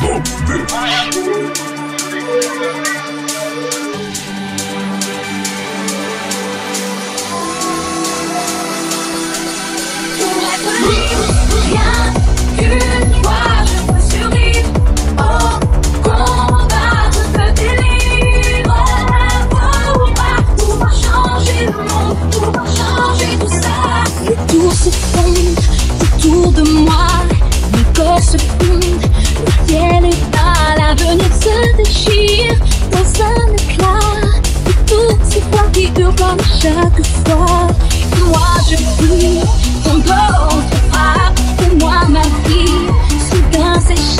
The this.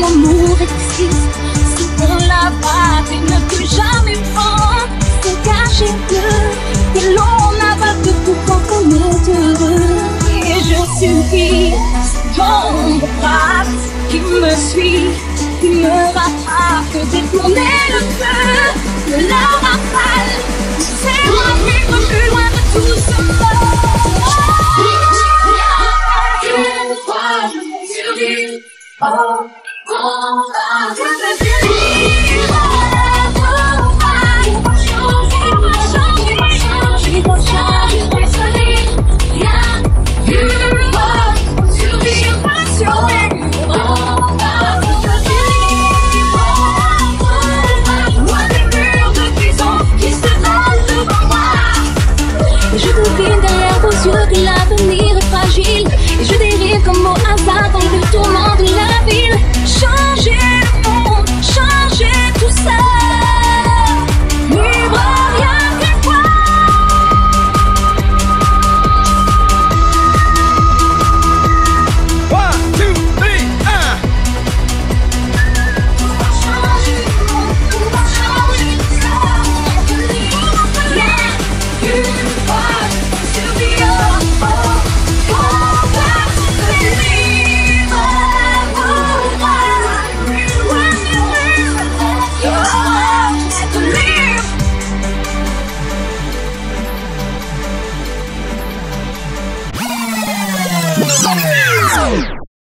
l'amour existe, si on l'a pas et ne peut jamais prendre, c'est caché que et l'on n'a pas de tout quand on est heureux. Et je subis ton bras qui me suit, qui me rattrape, détourner le feu de la rafale, c'est moi vivre plus loin de tout ce monde. Oh,